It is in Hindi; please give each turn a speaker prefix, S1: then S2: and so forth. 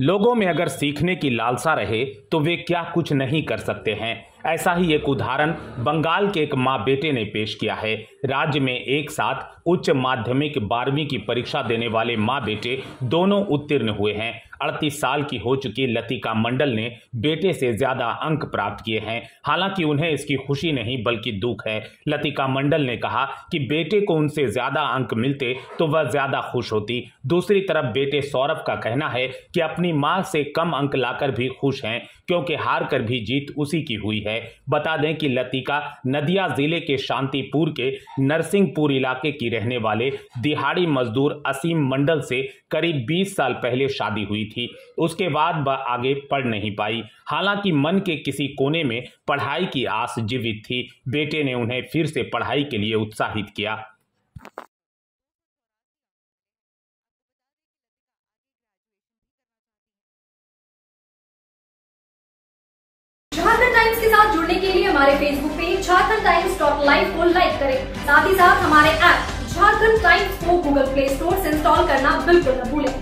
S1: लोगों में अगर सीखने की लालसा रहे तो वे क्या कुछ नहीं कर सकते हैं? ऐसा ही एक उदाहरण बंगाल के एक माँ बेटे ने पेश किया है। राज्य में एक साथ उच्च माध्यमिक बारहवीं की परीक्षा देने वाले माँ बेटे दोनों उत्तीर्ण हुए हैं। अड़तीस साल की हो चुकी लतिका मंडल ने बेटे से ज़्यादा अंक प्राप्त किए हैं। हालाँकि उन्हें इसकी खुशी नहीं, बल्कि दुख है। लतिका मंडल ने कहा कि बेटे को उनसे ज़्यादा अंक मिलते तो वह ज़्यादा खुश होती। दूसरी तरफ़ बेटे सौरभ का कहना है कि अपनी माँ से कम अंक लाकर भी खुश हैं, क्योंकि हार कर भी जीत उसी की हुई है। बता दें कि लतिका नदिया ज़िले के शांतिपुर के नरसिंहपुर इलाके की रहने वाले दिहाड़ी मजदूर असीम मंडल से करीब 20 साल पहले शादी हुई थी। उसके बाद वह आगे पढ़ नहीं पाई। हालाँकि मन के किसी कोने में पढ़ाई की आस जीवित थी। बेटे ने उन्हें फिर से पढ़ाई के लिए उत्साहित किया।
S2: के साथ जुड़ने के लिए हमारे Facebook page Times dot live को लाइक करें। साथ ही साथ हमारे ऐप झारखंड टाइम्स को गूगल प्ले स्टोर से इंस्टॉल करना बिल्कुल न भूलें।